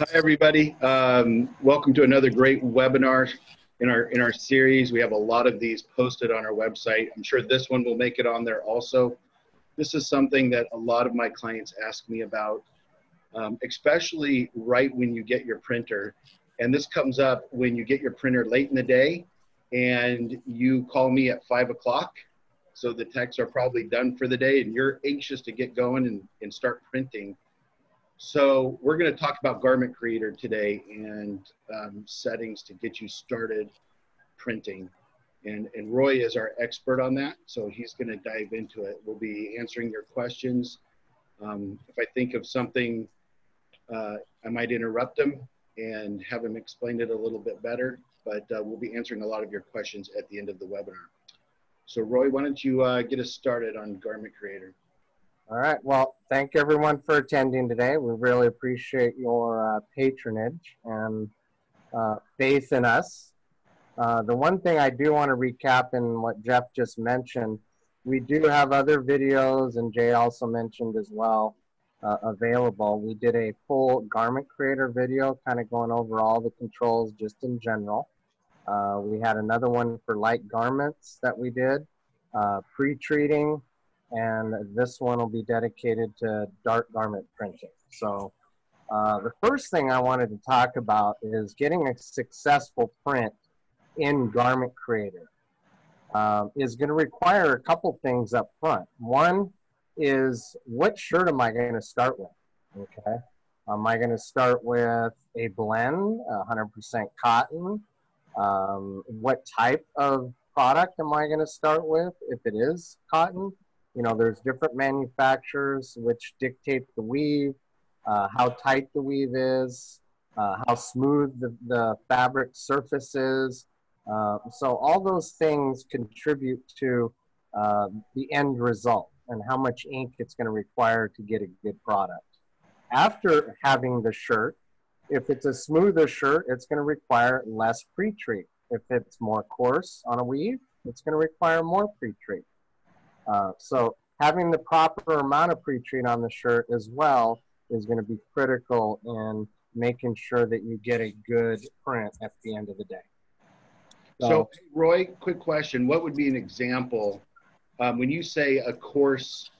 Hi, everybody. Um, welcome to another great webinar in our in our series. We have a lot of these posted on our website. I'm sure this one will make it on there also. This is something that a lot of my clients ask me about, um, especially right when you get your printer. And this comes up when you get your printer late in the day and you call me at five o'clock. So the techs are probably done for the day and you're anxious to get going and, and start printing so we're going to talk about Garment Creator today and um, settings to get you started printing. And, and Roy is our expert on that, so he's going to dive into it. We'll be answering your questions. Um, if I think of something, uh, I might interrupt him and have him explain it a little bit better, but uh, we'll be answering a lot of your questions at the end of the webinar. So Roy, why don't you uh, get us started on Garment Creator? All right. Well, thank everyone for attending today. We really appreciate your uh, patronage and uh, faith in us. Uh, the one thing I do want to recap in what Jeff just mentioned, we do have other videos, and Jay also mentioned as well, uh, available. We did a full garment creator video, kind of going over all the controls just in general. Uh, we had another one for light garments that we did, uh, pre-treating, and this one will be dedicated to dark garment printing. So uh, the first thing I wanted to talk about is getting a successful print in Garment Creator uh, is going to require a couple things up front. One is what shirt am I going to start with? Okay. Am I going to start with a blend, 100% cotton? Um, what type of product am I going to start with if it is cotton? You know, there's different manufacturers which dictate the weave, uh, how tight the weave is, uh, how smooth the, the fabric surface is. Uh, so all those things contribute to uh, the end result and how much ink it's going to require to get a good product. After having the shirt, if it's a smoother shirt, it's going to require less pre-treat. If it's more coarse on a weave, it's going to require more pre-treat. Uh, so having the proper amount of pre-treat on the shirt as well is going to be critical in making sure that you get a good print at the end of the day. So, so Roy, quick question. What would be an example um, when you say a coarse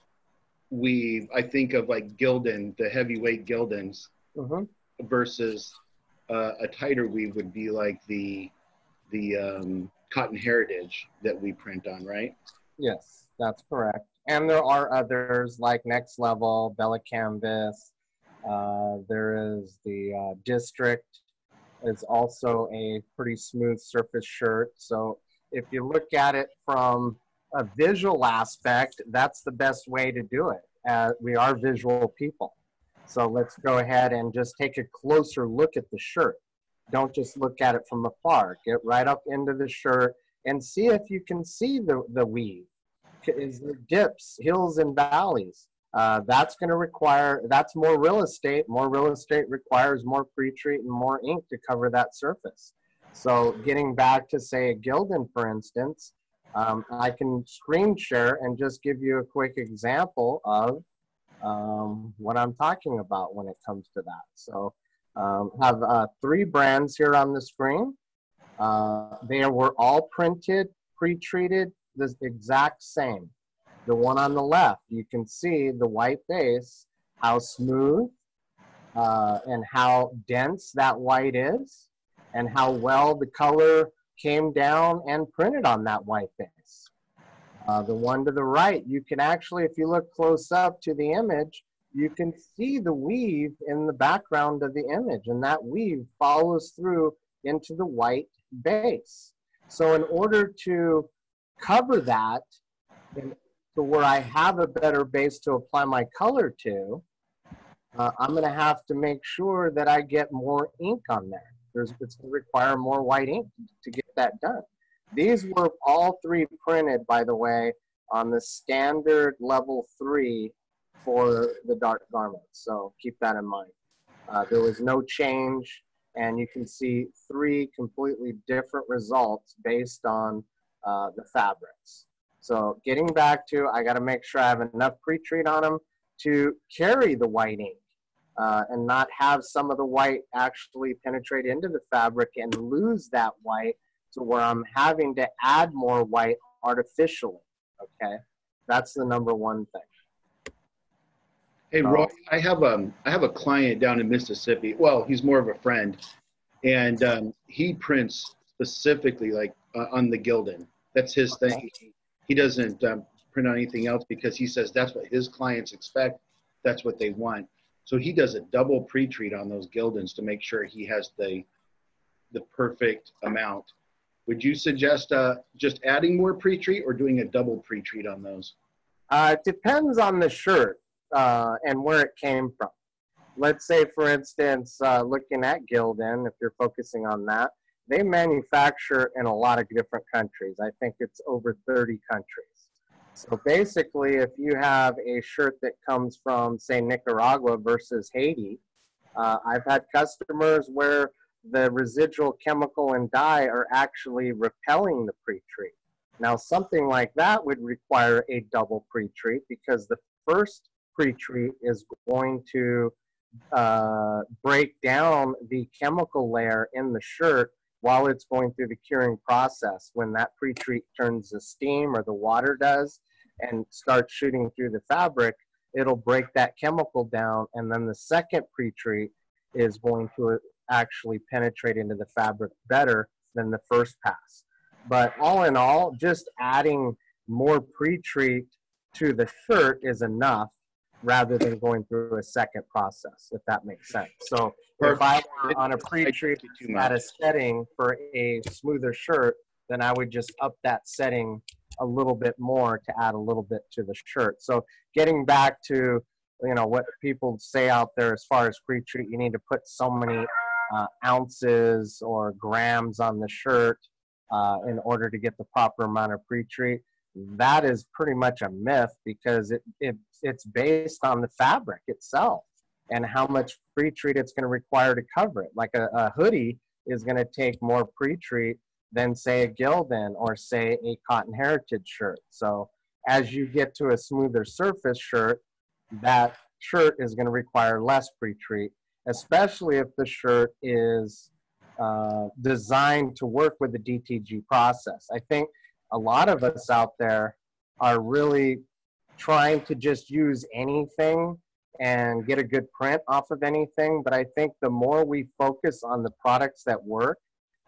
weave, I think of like Gildan, the heavyweight Gildans mm-hmm. versus uh, a tighter weave would be like the, the um, cotton heritage that we print on, right? Yes. That's correct. And there are others like Next Level, Bella Canvas. Uh, there is the uh, District is also a pretty smooth surface shirt. So if you look at it from a visual aspect, that's the best way to do it. Uh, we are visual people. So let's go ahead and just take a closer look at the shirt. Don't just look at it from afar. Get right up into the shirt and see if you can see the, the weave is dips, hills, and valleys. Uh, that's going to require, that's more real estate. More real estate requires more pre-treat and more ink to cover that surface. So getting back to say a Gildan, for instance, um, I can screen share and just give you a quick example of um, what I'm talking about when it comes to that. So um, have uh, three brands here on the screen. Uh, they were all printed, pre-treated, the exact same. The one on the left, you can see the white base, how smooth uh, and how dense that white is, and how well the color came down and printed on that white base. Uh, the one to the right, you can actually, if you look close up to the image, you can see the weave in the background of the image, and that weave follows through into the white base. So in order to cover that to where I have a better base to apply my color to, uh, I'm going to have to make sure that I get more ink on there. There's, it's going to require more white ink to get that done. These were all three printed, by the way, on the standard level three for the dark garments. So keep that in mind. Uh, there was no change, and you can see three completely different results based on uh, the fabrics. So getting back to, I got to make sure I have enough pre-treat on them to carry the white ink. uh, and not have some of the white actually penetrate into the fabric and lose that white to where I'm having to add more white artificially. Okay, that's the number one thing. Hey Roy, I have a um, have a client down in Mississippi. Well, he's more of a friend, and um, he prints specifically like uh, on the Gildan. That's his thing. He doesn't um, print on anything else because he says that's what his clients expect. That's what they want. So he does a double pre-treat on those Gildans to make sure he has the the perfect amount. Would you suggest uh, just adding more pre-treat or doing a double pre-treat on those? Uh, it depends on the shirt uh, and where it came from. Let's say, for instance, uh, looking at Gildan, if you're focusing on that, they manufacture in a lot of different countries. I think it's over 30 countries. So basically, if you have a shirt that comes from, say, Nicaragua versus Haiti, uh, I've had customers where the residual chemical and dye are actually repelling the pre-treat. Now, something like that would require a double pre-treat because the first pre-treat is going to uh, break down the chemical layer in the shirt while it's going through the curing process. When that pre-treat turns to steam or the water does and starts shooting through the fabric, it'll break that chemical down. And then the second pre-treat is going to actually penetrate into the fabric better than the first pass. But all in all, just adding more pre-treat to the shirt is enough rather than going through a second process, if that makes sense. So if I were on a pre-treat at a setting for a smoother shirt, then I would just up that setting a little bit more to add a little bit to the shirt. So getting back to you know what people say out there as far as pre-treat, you need to put so many uh, ounces or grams on the shirt uh, in order to get the proper amount of pre-treat. That is pretty much a myth because it, it it's based on the fabric itself and how much pre-treat it's going to require to cover it. Like a, a hoodie is going to take more pre-treat than say a Gildan or say a Cotton Heritage shirt. So as you get to a smoother surface shirt, that shirt is going to require less pre-treat, especially if the shirt is uh, designed to work with the DTG process. I think a lot of us out there are really trying to just use anything and get a good print off of anything. But I think the more we focus on the products that work,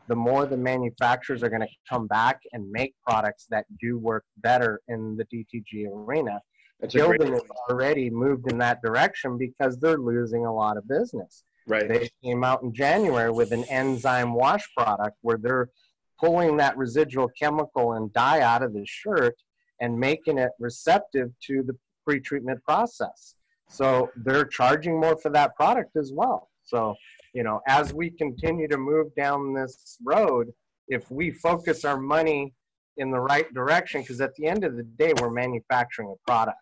the more the manufacturers are going to come back and make products that do work better in the DTG arena. That's Gildan has already moved in that direction because they're losing a lot of business. Right. They came out in January with an enzyme wash product where they're pulling that residual chemical and dye out of the shirt and making it receptive to the pre-treatment process. So they're charging more for that product as well. So, you know, as we continue to move down this road, if we focus our money in the right direction, because at the end of the day, we're manufacturing a product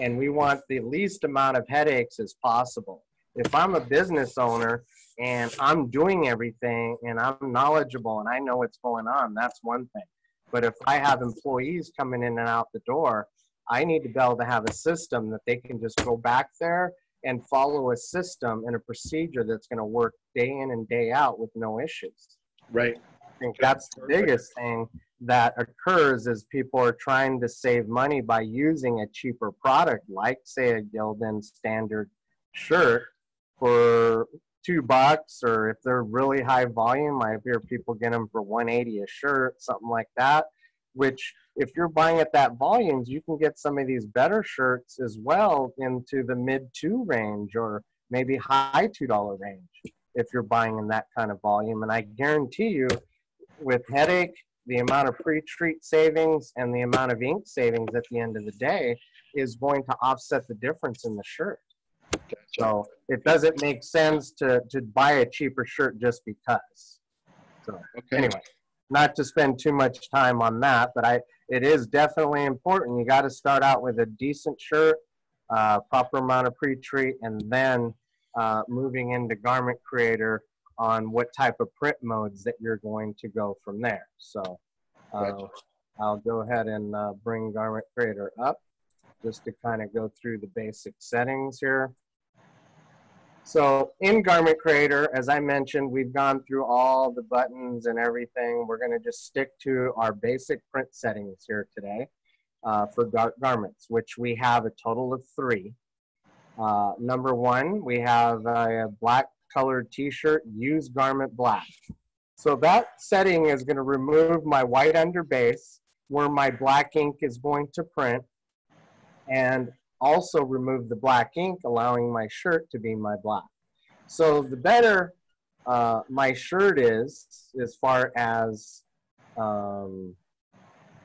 and we want the least amount of headaches as possible. If I'm a business owner and I'm doing everything and I'm knowledgeable and I know what's going on, that's one thing. But if I have employees coming in and out the door, I need to be able to have a system that they can just go back there and follow a system and a procedure that's going to work day in and day out with no issues. Right. I think that's the biggest thing that occurs is people are trying to save money by using a cheaper product like say a Gildan standard shirt for two bucks or if they're really high volume i hear people get them for 180 a shirt something like that which if you're buying at that volumes you can get some of these better shirts as well into the mid two range or maybe high two dollar range if you're buying in that kind of volume and i guarantee you with headache the amount of pre-treat savings and the amount of ink savings at the end of the day is going to offset the difference in the shirt. So it doesn't make sense to, to buy a cheaper shirt just because. So okay. anyway, not to spend too much time on that, but I it is definitely important. You got to start out with a decent shirt, uh, proper amount of pre-treat, and then uh, moving into Garment Creator on what type of print modes that you're going to go from there. So uh, gotcha. I'll go ahead and uh, bring Garment Creator up just to kind of go through the basic settings here. So in Garment Creator, as I mentioned, we've gone through all the buttons and everything. We're gonna just stick to our basic print settings here today uh, for gar garments, which we have a total of three. Uh, number one, we have a black colored t-shirt, use garment black. So that setting is gonna remove my white under base where my black ink is going to print and also remove the black ink, allowing my shirt to be my black. So the better uh, my shirt is, as far as um,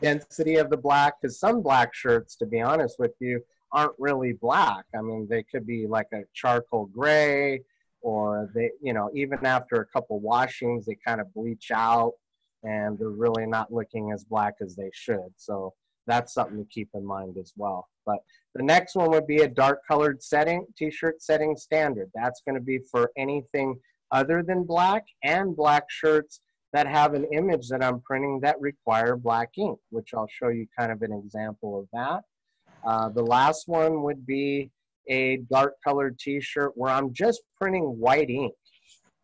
density of the black, because some black shirts, to be honest with you, aren't really black. I mean, they could be like a charcoal gray, or they, you know, even after a couple washings, they kind of bleach out and they're really not looking as black as they should. So that's something to keep in mind as well. But the next one would be a dark colored setting, t-shirt setting standard. That's gonna be for anything other than black and black shirts that have an image that I'm printing that require black ink, which I'll show you kind of an example of that. Uh, the last one would be a dark colored t-shirt where I'm just printing white ink.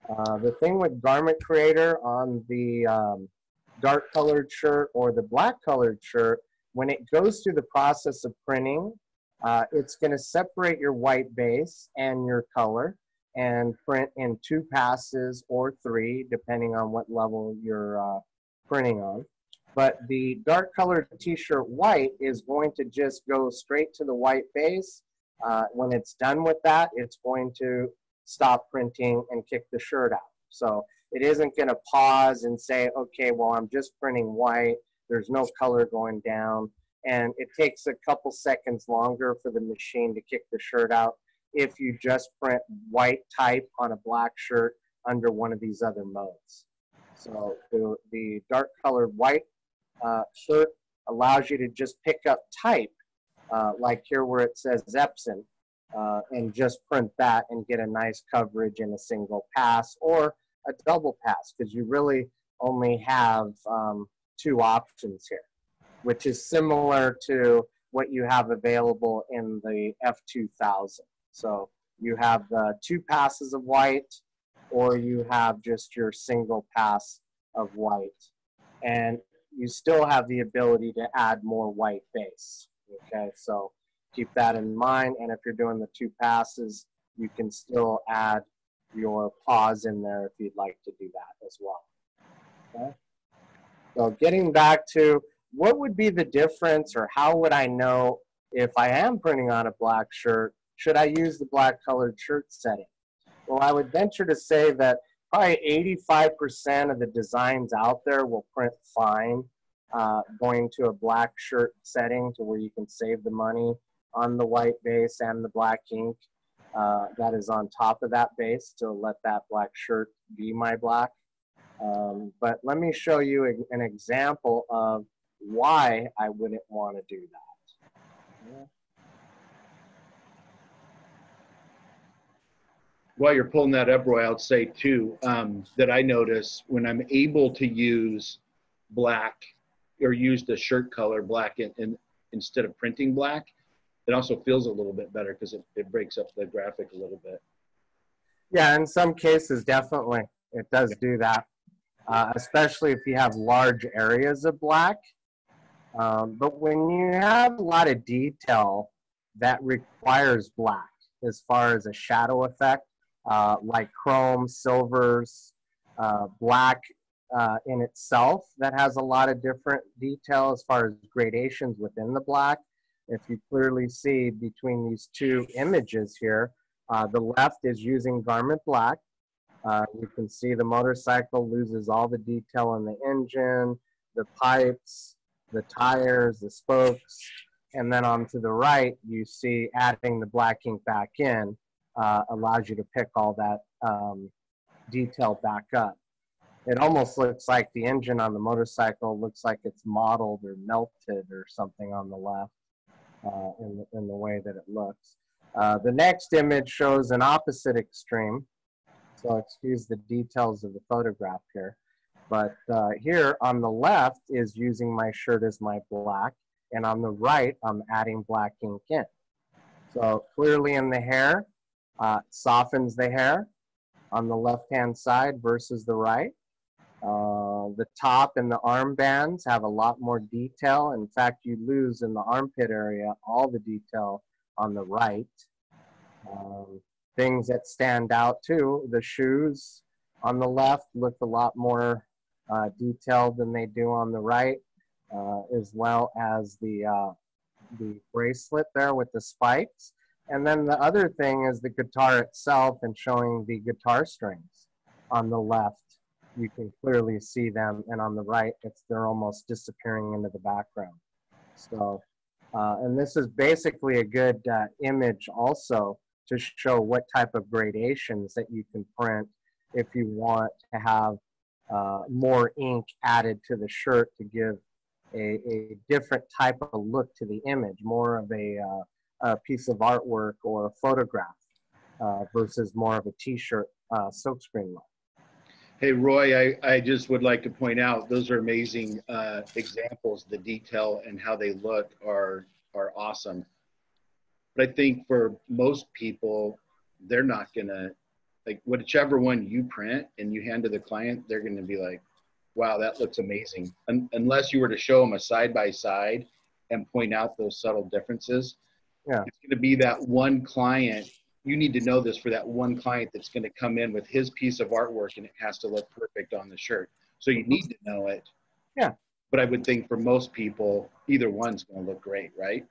Uh, the thing with Garment Creator on the um, dark colored shirt or the black colored shirt when it goes through the process of printing, uh, it's going to separate your white base and your color and print in two passes or three, depending on what level you're uh, printing on. But the dark colored t-shirt white is going to just go straight to the white base. Uh, when it's done with that, it's going to stop printing and kick the shirt out. So it isn't going to pause and say, okay, well, I'm just printing white. There's no color going down. And it takes a couple seconds longer for the machine to kick the shirt out if you just print white type on a black shirt under one of these other modes. So the, the dark colored white uh, shirt allows you to just pick up type, uh, like here where it says Epson, uh, and just print that and get a nice coverage in a single pass or a double pass because you really only have um, two options here, which is similar to what you have available in the F2000. So you have the two passes of white or you have just your single pass of white. And you still have the ability to add more white base. Okay, so keep that in mind. And if you're doing the two passes, you can still add your pause in there if you'd like to do that as well. Okay. So getting back to what would be the difference or how would I know if I am printing on a black shirt, should I use the black colored shirt setting? Well, I would venture to say that probably 85% of the designs out there will print fine uh, going to a black shirt setting to where you can save the money on the white base and the black ink uh, that is on top of that base to let that black shirt be my black. Um, but let me show you an example of why I wouldn't want to do that. While you're pulling that up, Roy, I'll say too um, that I notice when I'm able to use black or use the shirt color black in, in, instead of printing black, it also feels a little bit better because it, it breaks up the graphic a little bit. Yeah, in some cases, definitely. It does do that, uh, especially if you have large areas of black. Um, but when you have a lot of detail that requires black, as far as a shadow effect, uh, like chrome, silvers, uh, black uh, in itself, that has a lot of different detail as far as gradations within the black if you clearly see between these two images here, uh, the left is using garment black. Uh, you can see the motorcycle loses all the detail on the engine, the pipes, the tires, the spokes, and then on to the right, you see adding the black ink back in uh, allows you to pick all that um, detail back up. It almost looks like the engine on the motorcycle looks like it's modeled or melted or something on the left uh, in, the, in the way that it looks. Uh, the next image shows an opposite extreme. So excuse the details of the photograph here. But uh, here on the left is using my shirt as my black, and on the right, I'm adding black ink in. So clearly in the hair, uh, softens the hair on the left-hand side versus the right. Uh, the top and the armbands have a lot more detail. In fact, you lose in the armpit area all the detail on the right. Um, things that stand out too, the shoes on the left look a lot more uh, detailed than they do on the right, uh, as well as the, uh, the bracelet there with the spikes. And then the other thing is the guitar itself and showing the guitar strings on the left. You can clearly see them, and on the right, it's they're almost disappearing into the background. So, uh, and this is basically a good uh, image also to show what type of gradations that you can print if you want to have uh, more ink added to the shirt to give a, a, different type of look to the image, more of a, uh, a piece of artwork or a photograph uh, versus more of a t-shirt uh, silkscreen look. Hey, Roy, I, I just would like to point out those are amazing uh, examples. The detail and how they look are, are awesome. But I think for most people, they're not going to like whichever one you print and you hand to the client, they're going to be like, wow, that looks amazing. Un- unless you were to show them a side by side and point out those subtle differences. Yeah. It's to be that one client. You need to know this for that one client that's going to come in with his piece of artwork and it has to look perfect on the shirt. So you need to know it. Yeah. But I would think for most people, either one's to look great, right?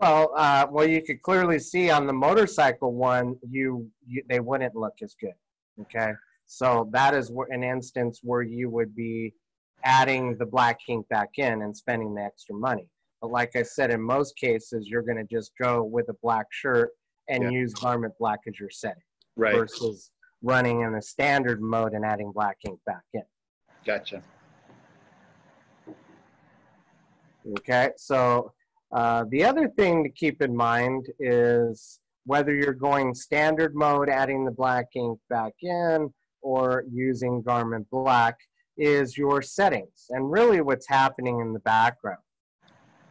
Well, uh, well, you could clearly see on the motorcycle one, you, you they wouldn't look as good. Okay, so that is an instance where you would be adding the black ink back in and spending the extra money. But like I said, in most cases, you're going to just go with a black shirt and yeah. use garment black as your setting, right? Versus running in a standard mode and adding black ink back in. Gotcha. Okay, so uh, the other thing to keep in mind is whether you're going standard mode, adding the black ink back in, or using garment black, is your settings and really what's happening in the background.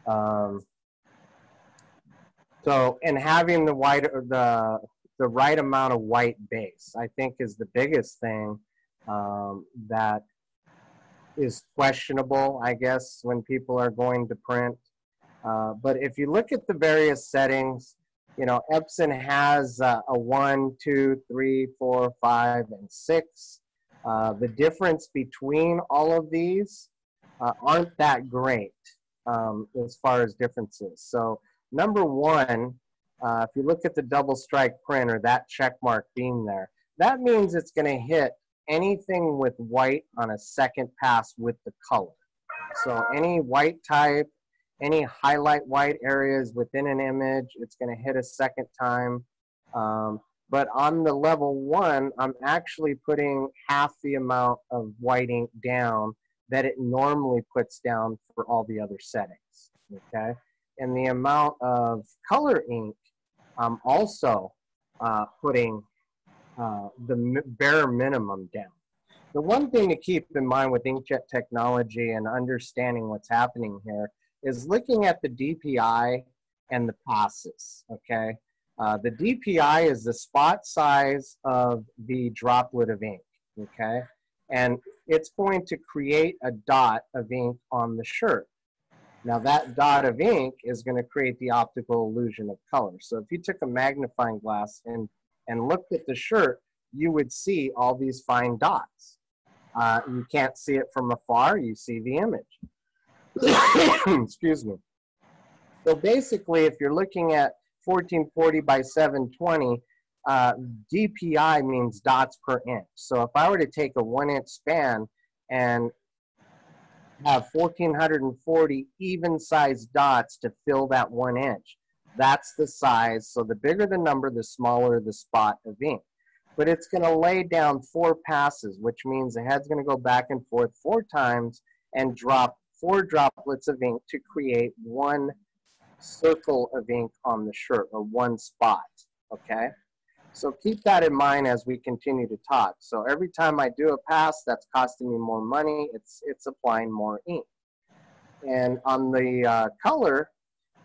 Um, so, and having the white, the the right amount of white base, I think, is the biggest thing um, that is questionable. I guess when people are going to print uh, but if you look at the various settings, you know, Epson has uh, a one, two, three, four, five, and six. Uh, the difference between all of these uh, aren't that great um, as far as differences. So number one, uh, if you look at the double strike printer, that check mark being there, that means it's going to hit anything with white on a second pass with the color. So any white type, any highlight white areas within an image, it's going to hit a second time. Um, but on the level one, I'm actually putting half the amount of white ink down that it normally puts down for all the other settings, okay? And the amount of color ink, I'm also uh, putting uh, the bare minimum down. The one thing to keep in mind with inkjet technology and understanding what's happening here is looking at the DPI and the passes, okay? Uh, the DPI is the spot size of the droplet of ink, okay? And it's going to create a dot of ink on the shirt. Now that dot of ink is going to create the optical illusion of color. So if you took a magnifying glass and, and looked at the shirt, you would see all these fine dots. Uh, you can't see it from afar, you see the image. Excuse me. So basically, if you're looking at 1440 by 720, uh, DPI means dots per inch. So if I were to take a one inch span and have 1440 even sized dots to fill that one inch, that's the size. So the bigger the number, the smaller the spot of ink. But it's going to lay down four passes, which means the head's going to go back and forth four times and drop four droplets of ink to create one circle of ink on the shirt or one spot, okay? So keep that in mind as we continue to talk. So every time I do a pass, that's costing me more money. It's, it's applying more ink. And on the uh, color,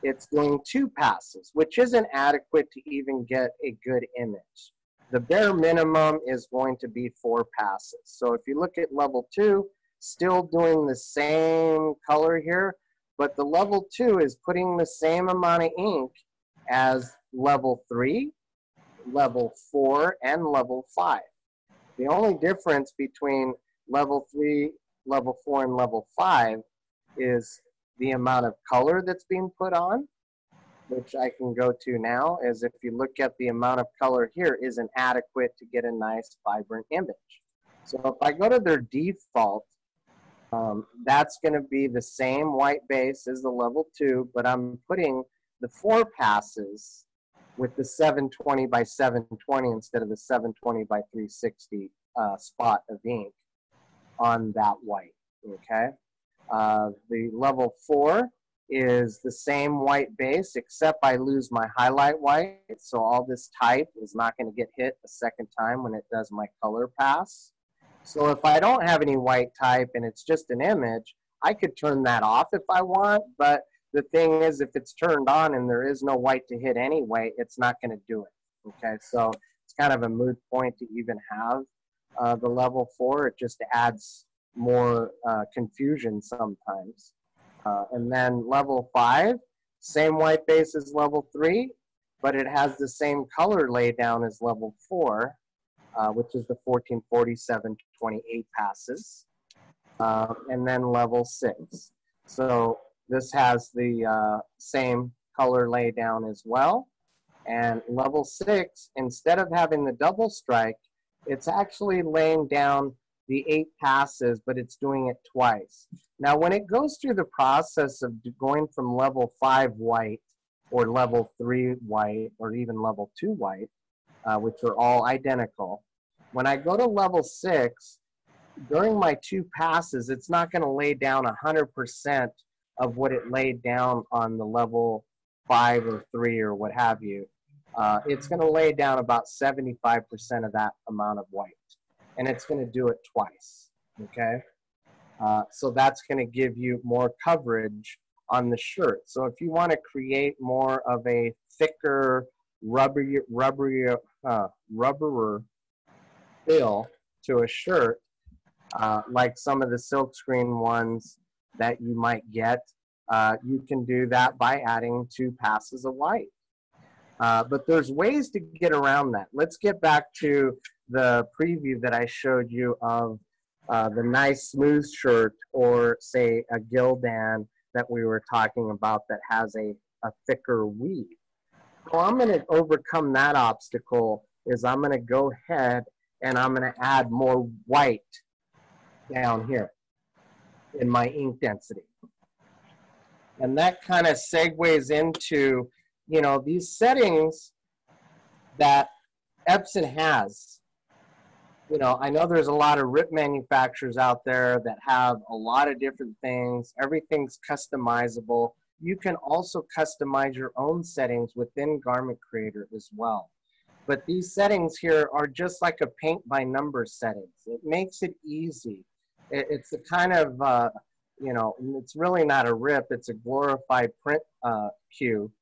it's doing two passes, which isn't adequate to even get a good image. The bare minimum is going to be four passes. So if you look at level two, still doing the same color here, but the level two is putting the same amount of ink as level three, level four, and level five. The only difference between level three, level four, and level five is the amount of color that's being put on, which I can go to now, is if you look at the amount of color here isn't adequate to get a nice vibrant image. So if I go to their default, um, that's going to be the same white base as the level two, but I'm putting the four passes with the 720 by 720 instead of the 720 by 360 uh, spot of ink on that white, okay? Uh, the level four is the same white base, except I lose my highlight white, so all this type is not going to get hit a second time when it does my color pass. So if I don't have any white type and it's just an image, I could turn that off if I want, but the thing is if it's turned on and there is no white to hit anyway, it's not going to do it. Okay, so it's kind of a moot point to even have uh, the level four. It just adds more uh, confusion sometimes. Uh, and then level five, same white base as level three, but it has the same color laydown as level four, uh, which is the 1447 28 passes. Uh, and then level six. So this has the uh, same color laydown as well. And level six, instead of having the double strike, it's actually laying down the eight passes, but it's doing it twice. Now, when it goes through the process of going from level five white or level three white or even level two white, uh, which are all identical, when I go to level six, during my two passes, it's not going to lay down 100% of what it laid down on the level five or three or what have you. Uh, it's going to lay down about 75% of that amount of white and it's going to do it twice. Okay. Uh, so that's going to give you more coverage on the shirt. So if you want to create more of a thicker, rubbery, rubbery, uh, rubberer feel to a shirt, uh, like some of the silkscreen ones that you might get, uh, you can do that by adding two passes of white. Uh, but there's ways to get around that. Let's get back to the preview that I showed you of uh, the nice smooth shirt or say a Gildan that we were talking about that has a, a thicker weave. So I'm going to overcome that obstacle is I'm going to go ahead and I'm going to add more white down here in my ink density. And that kind of segues into, you know, these settings that Epson has you know, I know there's a lot of rip manufacturers out there that have a lot of different things. Everything's customizable. You can also customize your own settings within Garment Creator as well. But these settings here are just like a paint by number settings. It makes it easy. It's a kind of, uh, you know, it's really not a rip. It's a glorified print uh, queue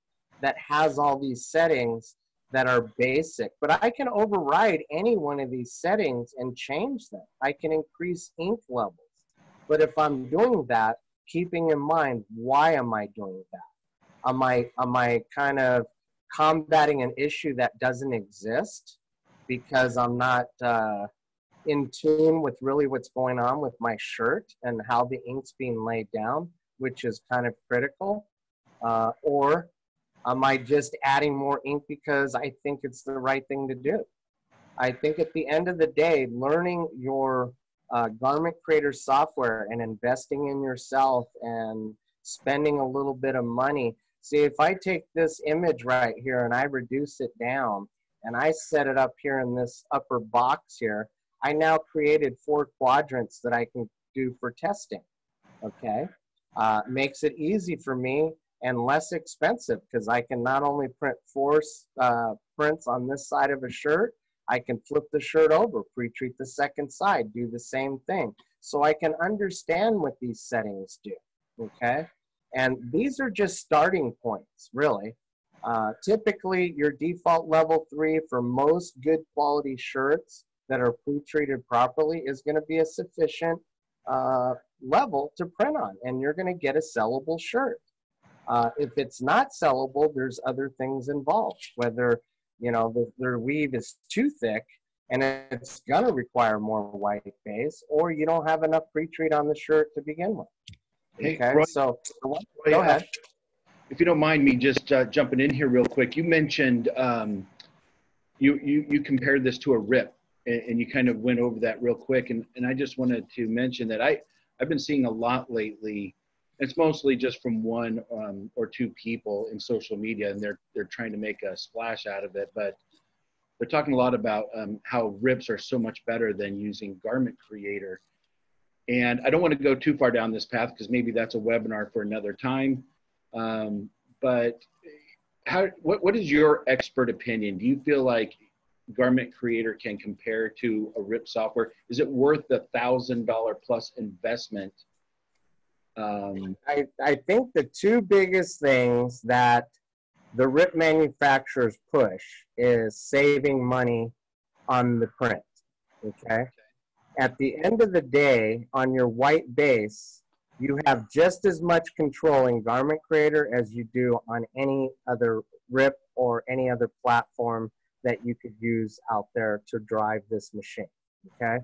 that has all these settings that are basic, but I can override any one of these settings and change them. I can increase ink levels. But if I'm doing that, keeping in mind, why am I doing that? Am I, am I kind of combating an issue that doesn't exist because I'm not uh, in tune with really what's going on with my shirt and how the ink's being laid down, which is kind of critical? Uh, or Am I just adding more ink because I think it's the right thing to do? I think at the end of the day, learning your uh, garment creator software and investing in yourself and spending a little bit of money. See, if I take this image right here and I reduce it down and I set it up here in this upper box here, I now created four quadrants that I can do for testing. Okay, uh, makes it easy for me and less expensive because I can not only print four uh, prints on this side of a shirt, I can flip the shirt over, pre-treat the second side, do the same thing. So I can understand what these settings do, okay? And these are just starting points, really. Uh, typically, your default level three for most good quality shirts that are pre-treated properly is going to be a sufficient uh, level to print on, and you're going to get a sellable shirt. Uh, if it's not sellable, there's other things involved, whether you know the, their weave is too thick and it's going to require more white base, or you don't have enough pre-treat on the shirt to begin with. Hey, Okay, Roy- so Roy, go uh, ahead. If you don't mind me just uh, jumping in here real quick, you mentioned um, you, you you compared this to a rip, and, and you kind of went over that real quick, and, and I just wanted to mention that I I've been seeing a lot lately. It's mostly just from one um, or two people in social media, and they're they're trying to make a splash out of it, but they're talking a lot about um, how rips are so much better than using Garment Creator. And I don't want to go too far down this path because maybe that's a webinar for another time. Um, but how, what, what is your expert opinion? Do you feel like Garment Creator can compare to a RIP software? Is it worth the thousand dollar plus investment? Um, I, I think the two biggest things that the RIP manufacturers push is saving money on the print. Okay. At the end of the day, on your white base, you have just as much control in Garment Creator as you do on any other RIP or any other platform that you could use out there to drive this machine. Okay.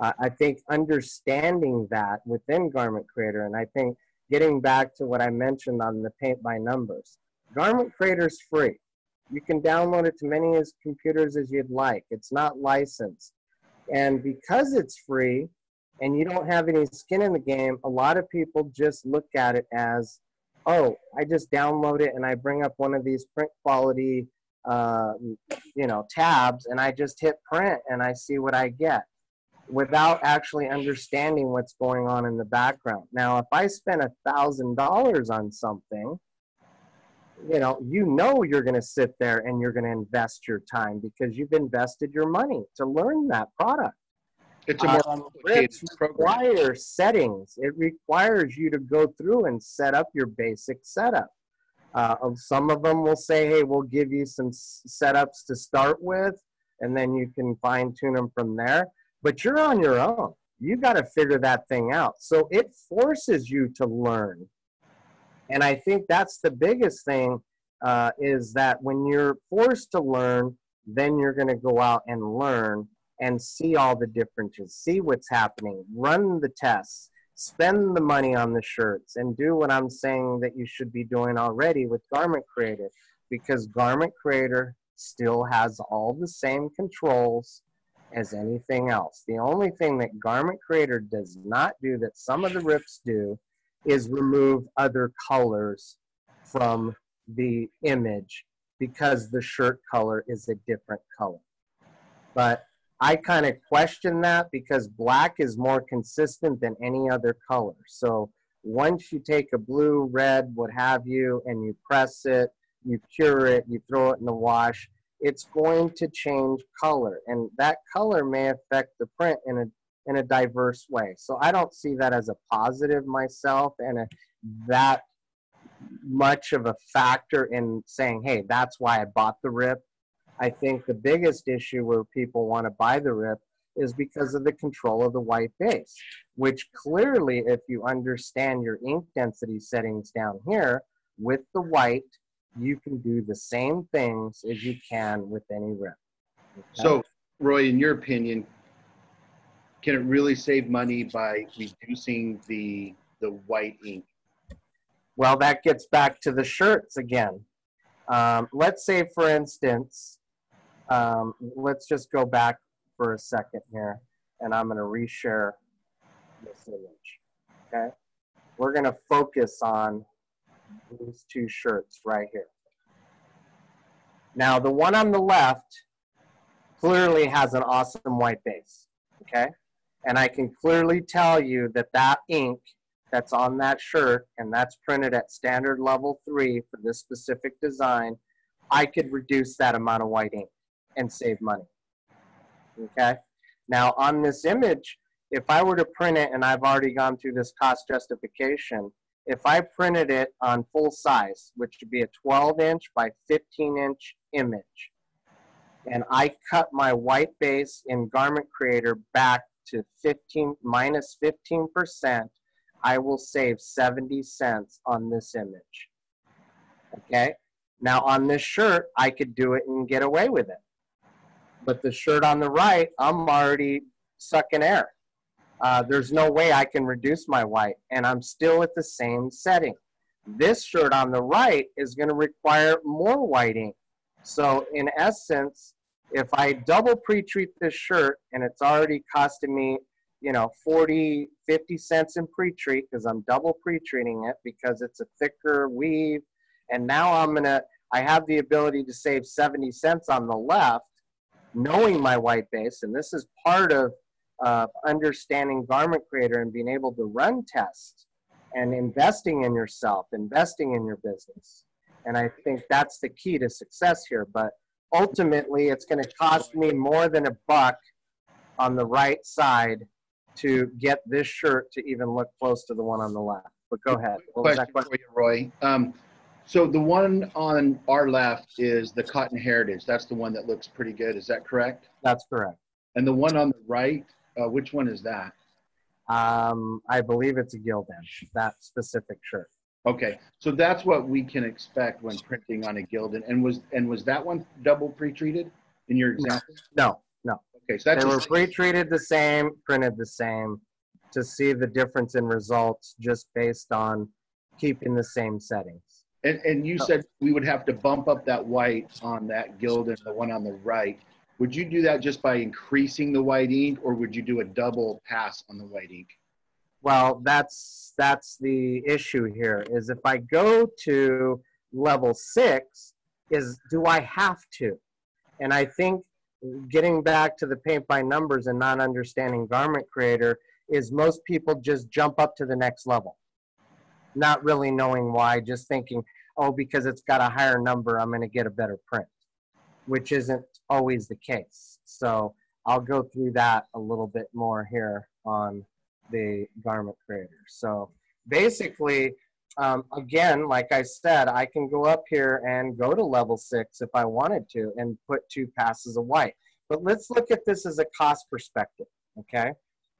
Uh, I think understanding that within Garment Creator, and I think getting back to what I mentioned on the paint by numbers, Garment Creator is free. You can download it to many as computers as you'd like. It's not licensed. And because it's free and you don't have any skin in the game, a lot of people just look at it as, oh, I just download it and I bring up one of these print quality, uh, you know, tabs and I just hit print and I see what I get without actually understanding what's going on in the background. Now, if I spend a thousand dollars on something, you know, you know you're going to sit there and you're going to invest your time because you've invested your money to learn that product. it's a more Um, complicated program. settings. It requires you to go through and set up your basic setup. Uh, of- some of them will say, "Hey, we'll give you some setups to start with, and then you can fine tune them from there." But you're on your own. You got to figure that thing out. So it forces you to learn, and I think that's the biggest thing uh, is that when you're forced to learn, then you're going to go out and learn and see all the differences, see what's happening, run the tests, spend the money on the shirts, and do what I'm saying that you should be doing already with Garment Creator because Garment Creator still has all the same controls as anything else. The only thing that Garment Creator does not do that some of the rips do is remove other colors from the image because the shirt color is a different color. But I kind of question that because black is more consistent than any other color. So once you take a blue, red, what have you, and you press it, you cure it, you throw it in the wash, it's going to change color. And that color may affect the print in a in a diverse way. So I don't see that as a positive myself and a, that much of a factor in saying, hey, that's why I bought the rip. I think the biggest issue where people want to buy the rip is because of the control of the white base, which clearly, if you understand your ink density settings down here with the white, you can do the same things as you can with any rip. Okay? So, Roy, in your opinion, can it really save money by reducing the the white ink? Well, that gets back to the shirts again. Um, let's say, for instance, um, let's just go back for a second here, and I'm going to reshare this image. Okay, we're going to focus on these two shirts right here. Now, the one on the left clearly has an awesome white base. Okay, and I can clearly tell you that that ink that's on that shirt and that's printed at standard level three for this specific design, I could reduce that amount of white ink and save money. Okay? Now, on this image, if I were to print it and I've already gone through this cost justification, if I printed it on full size, which would be a 12 inch by 15 inch image, and I cut my white base in Garment Creator back to 15 minus 15%, I will save 70 cents on this image. Okay? Now on this shirt, I could do it and get away with it. But the shirt on the right, I'm already sucking air. Uh, there's no way I can reduce my white, and I'm still at the same setting. This shirt on the right is going to require more whiting. So in essence, if I double pre-treat this shirt and it's already costing me, you know, 40, 50 cents in pre-treat because I'm double pre-treating it because it's a thicker weave. And now I'm going to, I have the ability to save 70 cents on the left, knowing my white base. And this is part of uh, understanding Garment Creator and being able to run tests and investing in yourself, investing in your business. And I think that's the key to success here. But ultimately, it's going to cost me more than a buck on the right side to get this shirt to even look close to the one on the left. But go ahead. What question, question? for you, Roy. Um, so the one on our left is the Cotton Heritage. That's the one that looks pretty good. Is that correct? That's correct. And the one on the right, uh, which one is that? Um, I believe it's a Gildan, that specific shirt. Okay, so that's what we can expect when printing on a Gildan. And was and was that one double pre-treated in your example? No, no. Okay, so that's they were pre-treated the same, printed the same, to see the difference in results just based on keeping the same settings. And, and you said we would have to bump up that white on that Gildan, the one on the right. Would you do that just by increasing the white ink, or would you do a double pass on the white ink? Well, that's that's the issue here. Is if I go to level six, is do I have to? And I think getting back to the paint by numbers and not understanding garment creator is most people just jump up to the next level, not really knowing why, just thinking, oh, because it's got a higher number, I'm going to get a better print, which isn't always the case. So I'll go through that a little bit more here on the garment creator. So basically, um, again, like I said, I can go up here and go to level six if I wanted to and put two passes of white. But let's look at this as a cost perspective, okay?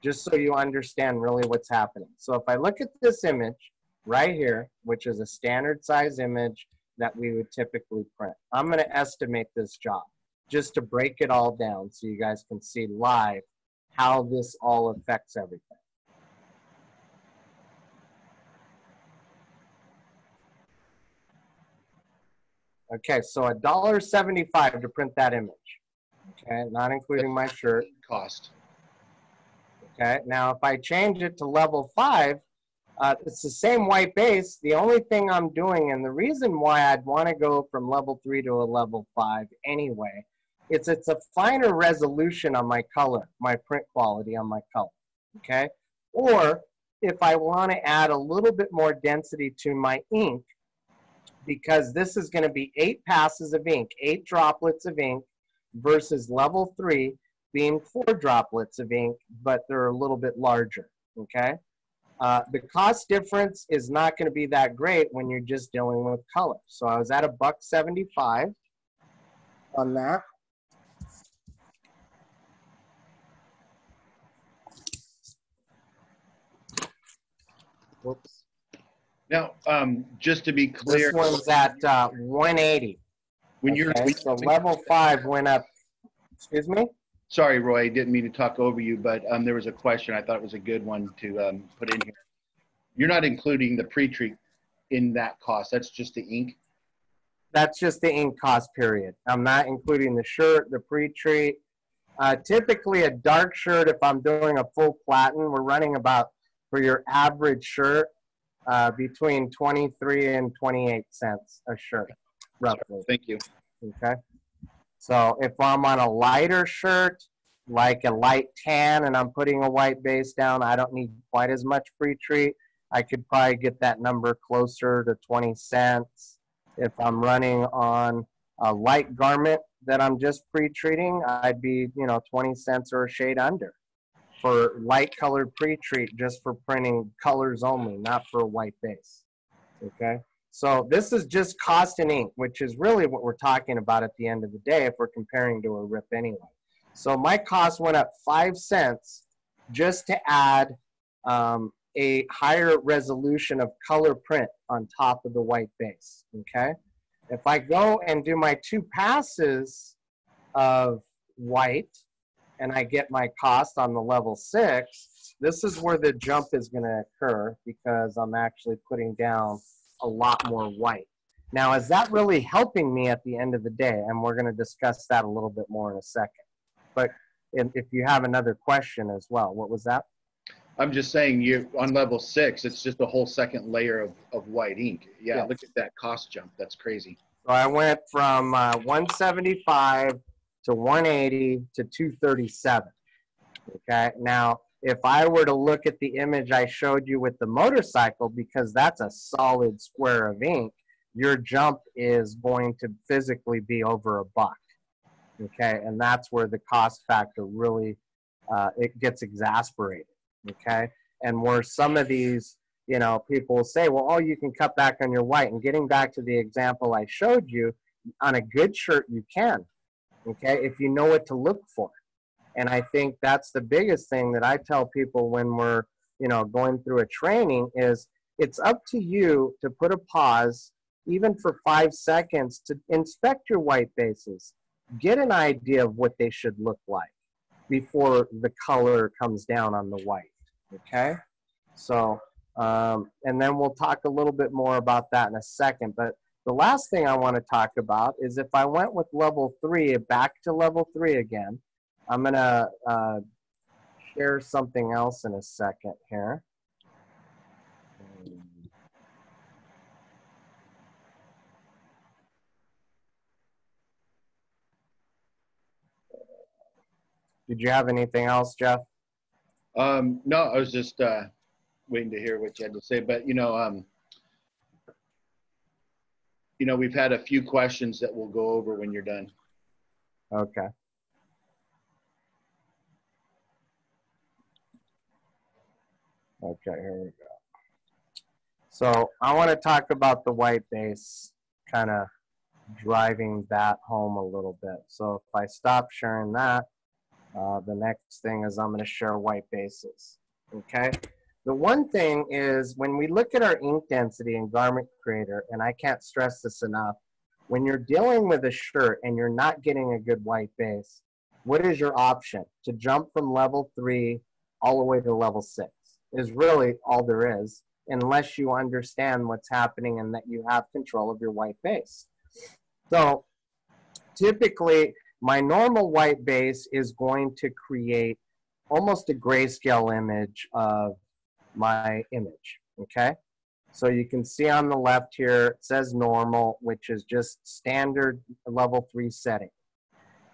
Just so you understand really what's happening. So if I look at this image right here, which is a standard size image that we would typically print, I'm gonna estimate this job just to break it all down so you guys can see live how this all affects everything. Okay, so a dollar seventy-five to print that image. Okay, not including my shirt. Cost. Okay, now if I change it to level five, uh, it's the same white base. The only thing I'm doing, and the reason why I'd want to go from level three to a level five anyway, it's it's a finer resolution on my color, my print quality on my color. Okay, or if I want to add a little bit more density to my ink, because this is going to be eight passes of ink, eight droplets of ink versus level three being four droplets of ink, but they're a little bit larger, okay? Uh, the cost difference is not going to be that great when you're just dealing with color. So I was at a buck 75 on that. Whoops. Now, um, just to be clear, this one's at uh, 180. When you're okay, so level five went up. Excuse me. Sorry, Roy. Didn't mean to talk over you, but um, there was a question I thought was a good one to um, put in here. You're not including the pre-treat in that cost. That's just the ink. That's just the ink cost period. I'm not including the shirt, the pre-treat. Uh, typically, a dark shirt, if I'm doing a full platen, we're running about for your average shirt uh, between 23 and 28 cents a shirt, roughly. Thank you. Okay. So if I'm on a lighter shirt, like a light tan, and I'm putting a white base down, I don't need quite as much pre-treat. I could probably get that number closer to 20 cents. If I'm running on a light garment that I'm just pre-treating, I'd be, you know, 20 cents or a shade under for light colored pre-treat just for printing colors only, not for a white base. Okay, so this is just cost and ink, which is really what we're talking about at the end of the day if we're comparing to a RIP anyway. So my cost went up five cents just to add um, a higher resolution of color print on top of the white base, okay? If I go and do my two passes of white and I get my cost on the level six, this is where the jump is gonna occur because I'm actually putting down a lot more white. Now, is that really helping me at the end of the day? And we're gonna discuss that a little bit more in a second. But if you have another question as well, what was that? I'm just saying you on level six, it's just a whole second layer of, of white ink. Yeah, yes. look at that cost jump. That's crazy. So I went from uh, 175 to 180 to 237. Okay. Now, if I were to look at the image I showed you with the motorcycle, because that's a solid square of ink, your jump is going to physically be over a buck. Okay. And that's where the cost factor really uh, it gets exasperated okay? And where some of these, you know, people say, well, oh, you can cut back on your white. And getting back to the example I showed you, on a good shirt, you can, okay, if you know what to look for. And I think that's the biggest thing that I tell people when we're, you know, going through a training is it's up to you to put a pause, even for five seconds, to inspect your white bases. Get an idea of what they should look like before the color comes down on the white. Okay, so um, and then we'll talk a little bit more about that in a second. But the last thing I want to talk about is if I went with level three, back to level three again, I'm gonna uh, share something else in a second here. Did you have anything else, Jeff? Um, no, I was just uh, waiting to hear what you had to say. But you know, um, you know, we've had a few questions that we'll go over when you're done. Okay. Okay, here we go. So I want to talk about the white base, kind of driving that home a little bit. So if I stop sharing that, uh, the next thing is I'm going to share white bases. Okay. The one thing is when we look at our ink density in Garment Creator, and I can't stress this enough, when you're dealing with a shirt and you're not getting a good white base, what is your option? To jump from level three all the way to level six is really all there is, unless you understand what's happening and that you have control of your white base. So typically, my normal white base is going to create almost a grayscale image of my image, okay? So you can see on the left here, it says normal, which is just standard level three setting.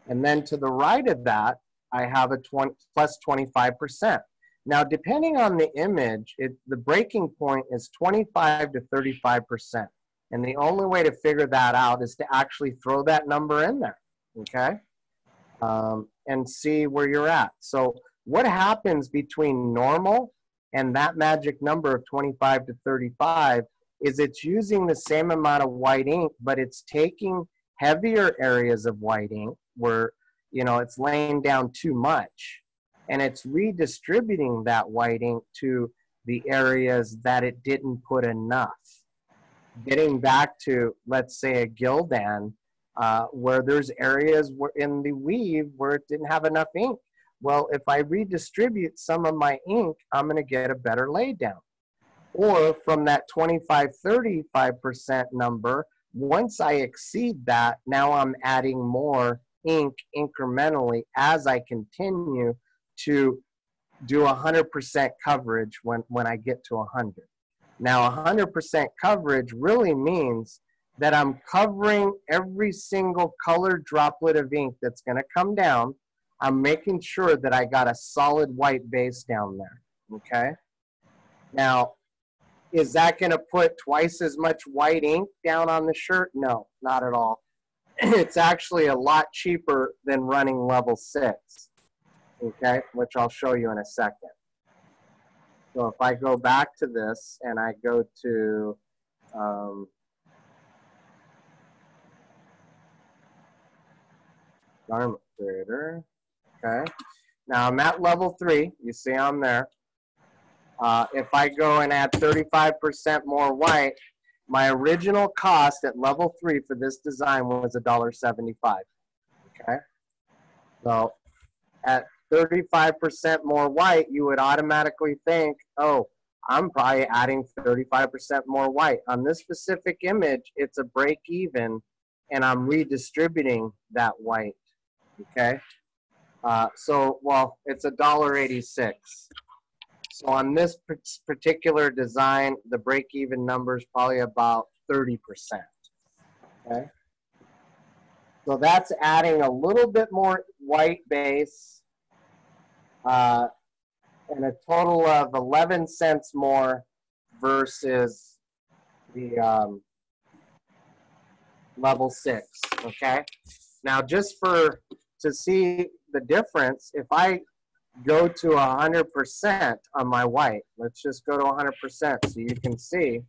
And then to the right of that, I have a 20, plus 25%. Now, depending on the image, it, the breaking point is 25 to 35%. And the only way to figure that out is to actually throw that number in there okay? Um, and see where you're at. So what happens between normal and that magic number of 25 to 35 is it's using the same amount of white ink, but it's taking heavier areas of white ink where, you know, it's laying down too much and it's redistributing that white ink to the areas that it didn't put enough. Getting back to, let's say, a Gildan, uh, where there's areas where in the weave where it didn't have enough ink. Well, if I redistribute some of my ink, I'm going to get a better laydown. Or from that 25 35% number, once I exceed that, now I'm adding more ink incrementally as I continue to do 100% coverage when, when I get to 100. Now, 100% coverage really means that I'm covering every single color droplet of ink that's going to come down. I'm making sure that I got a solid white base down there. Okay. Now, is that going to put twice as much white ink down on the shirt? No, not at all. it's actually a lot cheaper than running level six. okay, which I'll show you in a second. So if I go back to this and I go to um, garment creator, okay. Now I'm at level three, you see I'm there. Uh, if I go and add 35% more white, my original cost at level three for this design was $1.75, okay? So at 35% more white, you would automatically think, oh, I'm probably adding 35% more white. On this specific image, it's a break even, and I'm redistributing that white, okay? Uh, so, well, it's a dollar eighty-six. So on this particular design, the break even number is probably about 30%, okay? So that's adding a little bit more white base uh, and a total of 11 cents more versus the um, level six, okay? Now just for, to see the difference, if I go to 100% on my white, let's just go to 100% so you can see,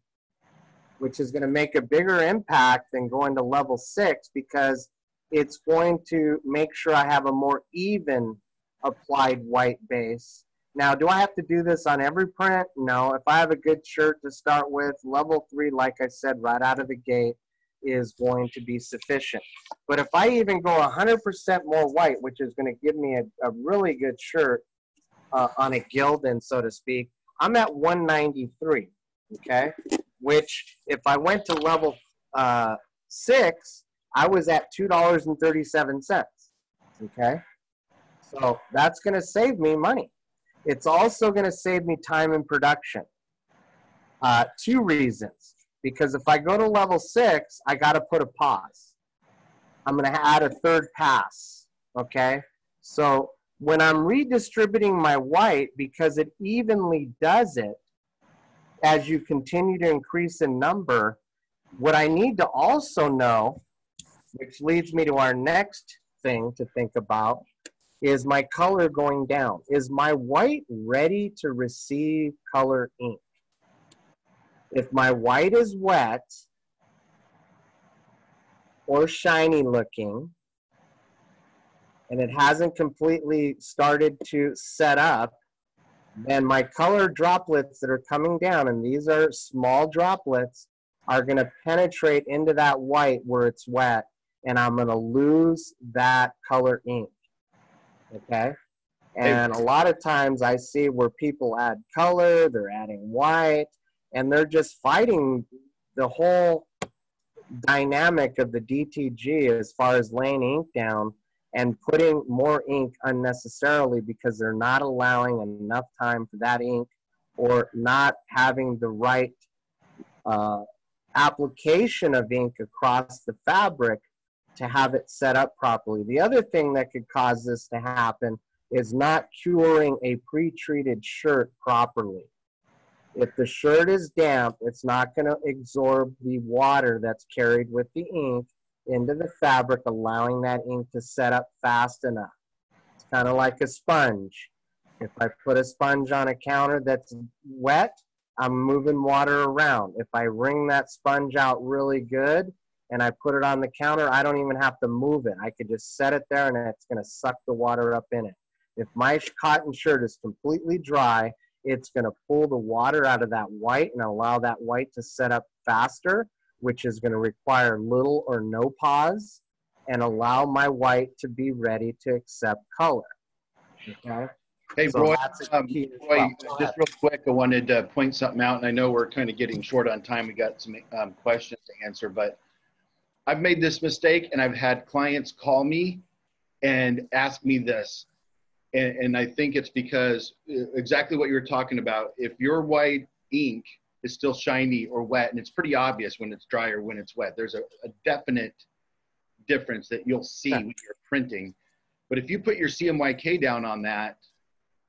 which is gonna make a bigger impact than going to level six because it's going to make sure I have a more even applied white base. Now, do I have to do this on every print? No. If I have a good shirt to start with, level three, like I said, right out of the gate, is going to be sufficient. But if I even go 100% more white, which is going to give me a, a really good shirt uh, on a Gildan, so to speak, I'm at 193, okay? Which, if I went to level uh, six, I was at $2.37. Okay. So that's going to save me money. It's also going to save me time in production. Uh, two reasons. Because if I go to level six, I got to put a pause. I'm going to add a third pass. Okay. So when I'm redistributing my white, because it evenly does it, as you continue to increase in number, what I need to also know which leads me to our next thing to think about is my color going down? Is my white ready to receive color ink? If my white is wet or shiny looking, and it hasn't completely started to set up, then my color droplets that are coming down, and these are small droplets, are going to penetrate into that white where it's wet and I'm going to lose that color ink. Okay? And a lot of times I see where people add color, they're adding white, and they're just fighting the whole dynamic of the DTG as far as laying ink down and putting more ink unnecessarily because they're not allowing enough time for that ink or not having the right uh, application of ink across the fabric to have it set up properly. The other thing that could cause this to happen is not curing a pre-treated shirt properly. If the shirt is damp, it's not going to absorb the water that's carried with the ink into the fabric, allowing that ink to set up fast enough. It's kind of like a sponge. If I put a sponge on a counter that's wet, I'm moving water around. If I wring that sponge out really good, and I put it on the counter, I don't even have to move it. I could just set it there and it's going to suck the water up in it. If my cotton shirt is completely dry, it's going to pull the water out of that white and allow that white to set up faster, which is going to require little or no pause and allow my white to be ready to accept color. Okay. Hey, so Roy, um, Roy well. just real quick, I wanted to point something out, and I know we're kind of getting short on time. We got some um, questions to answer, but I've made this mistake and I've had clients call me and ask me this. And, and, I think it's because uh, exactly what you were talking about. If your white ink is still shiny or wet, and it's pretty obvious when it's dry or when it's wet, there's a, a definite difference that you'll see when you're printing. But if you put your CMYK down on that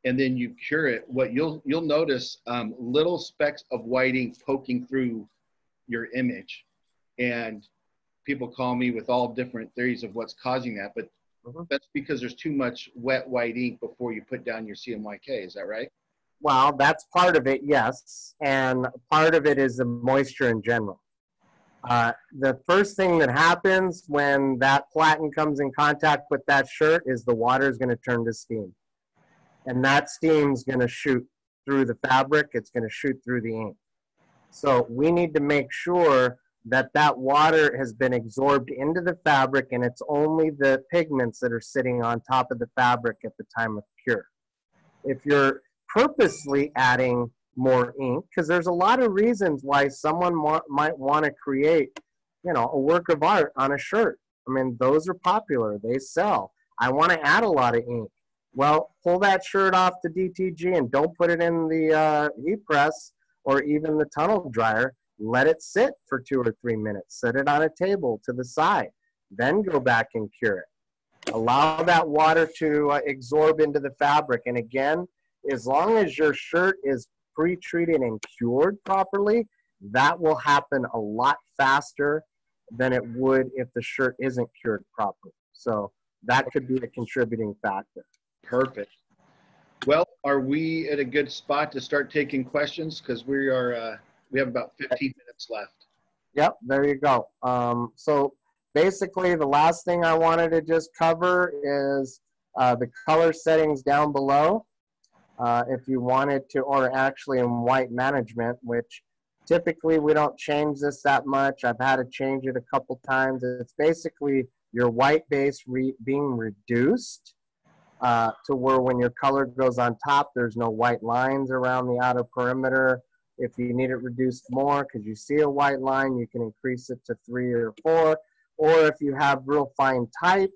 and then you cure it, what you'll you'll notice um, little specks of white ink poking through your image. And people call me with all different theories of what's causing that. But Mhm. That's because there's too much wet white ink before you put down your CMYK. Is that right? Well, that's part of it, yes. And part of it is the moisture in general. Uh, the first thing that happens when that platen comes in contact with that shirt is the water is going to turn to steam. And that steam is going to shoot through the fabric, it's going to shoot through the ink. So we need to make sure that that water has been absorbed into the fabric and it's only the pigments that are sitting on top of the fabric at the time of cure. If you're purposely adding more ink, because there's a lot of reasons why someone wa- might want to create, you know, a work of art on a shirt. I mean, those are popular, they sell. I want to add a lot of ink. Well, pull that shirt off the DTG and don't put it in the uh, heat press or even the tunnel dryer. Let it sit for two or three minutes. Set it on a table to the side. Then go back and cure it. Allow that water to uh, absorb into the fabric. And again, as long as your shirt is pre-treated and cured properly, that will happen a lot faster than it would if the shirt isn't cured properly. So that could be a contributing factor. Perfect. Well, are we at a good spot to start taking questions? Because we are, uh, we have about 15 minutes left. Yep, there you go. Um, so basically, the last thing I wanted to just cover is uh, the color settings down below. Uh, if you wanted to, or actually in white management, which typically we don't change this that much. I've had to change it a couple times. It's basically your white base re- being reduced uh, to where when your color goes on top, there's no white lines around the outer perimeter. If you need it reduced more because you see a white line, you can increase it to three or four. Or if you have real fine type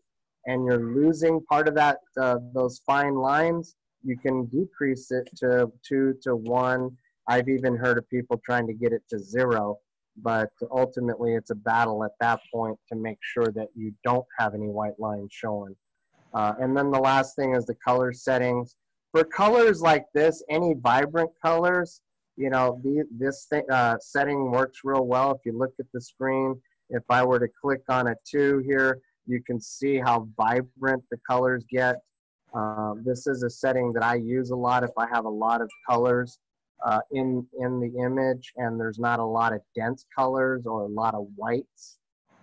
and you're losing part of that, uh, those fine lines, you can decrease it to two to one. I've even heard of people trying to get it to zero, but ultimately it's a battle at that point to make sure that you don't have any white lines showing. Uh, and then the last thing is the color settings. For colors like this, any vibrant colors, you know, the, this thing, uh, setting works real well. If you look at the screen, if I were to click on a two here, you can see how vibrant the colors get. Um, this is a setting that I use a lot if I have a lot of colors uh, in, in the image and there's not a lot of dense colors or a lot of whites.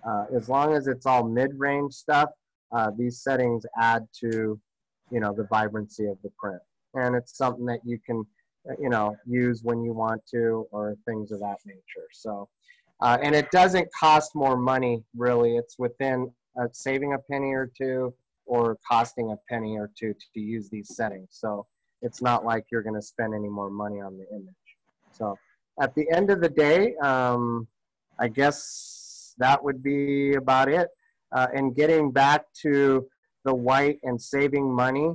Uh, as long as it's all mid-range stuff, uh, these settings add to, you know, the vibrancy of the print. And it's something that you can, you know, use when you want to or things of that nature. So, uh, and it doesn't cost more money really. It's within uh, saving a penny or two or costing a penny or two to use these settings. So it's not like you're going to spend any more money on the image. So at the end of the day, um, I guess that would be about it. Uh, and getting back to the white and saving money,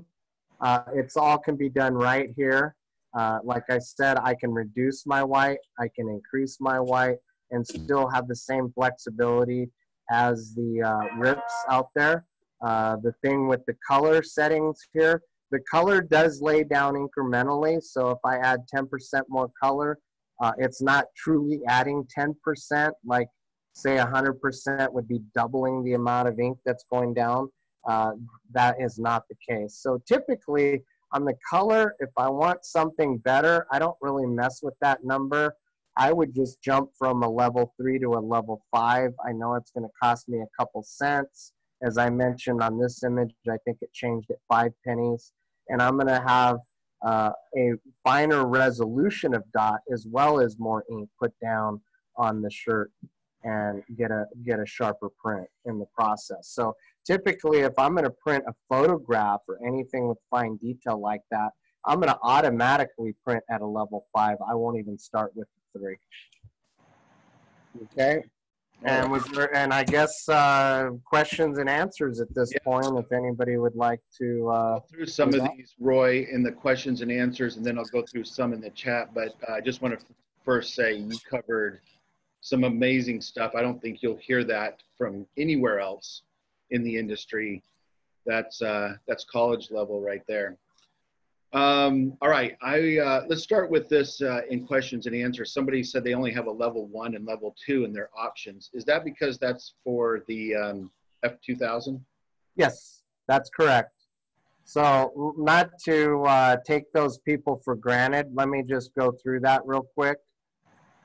uh, it's all can be done right here. Uh, like I said, I can reduce my white, I can increase my white, and still have the same flexibility as the uh, rips out there. Uh, the thing with the color settings here, the color does lay down incrementally. So if I add 10% more color, uh, it's not truly adding 10%, like say 100% would be doubling the amount of ink that's going down. Uh, that is not the case. So typically on the color, if I want something better, I don't really mess with that number. I would just jump from a level three to a level five. I know it's going to cost me a couple cents. As I mentioned on this image, I think it changed at five pennies. And I'm going to have uh, a finer resolution of dot as well as more ink put down on the shirt and get a get a sharper print in the process. So typically, if I'm going to print a photograph or anything with fine detail like that, I'm going to automatically print at a level five. I won't even start with three. Okay. And was there, and I guess uh, questions and answers at this Yeah. point. If anybody would like to, uh, I'll through some of these, Roy, in the questions and answers, and then I'll go through some in the chat. But uh, I just want to first say you covered some amazing stuff. I don't think you'll hear that from anywhere else in the industry. That's uh, that's college level right there. Um, all right, I uh, let's start with this uh, in questions and answers. Somebody said they only have a level one and level two in their options. Is that because that's for the um, F2000? yes, That's correct. So, not to uh, take those people for granted, let me just go through that real quick.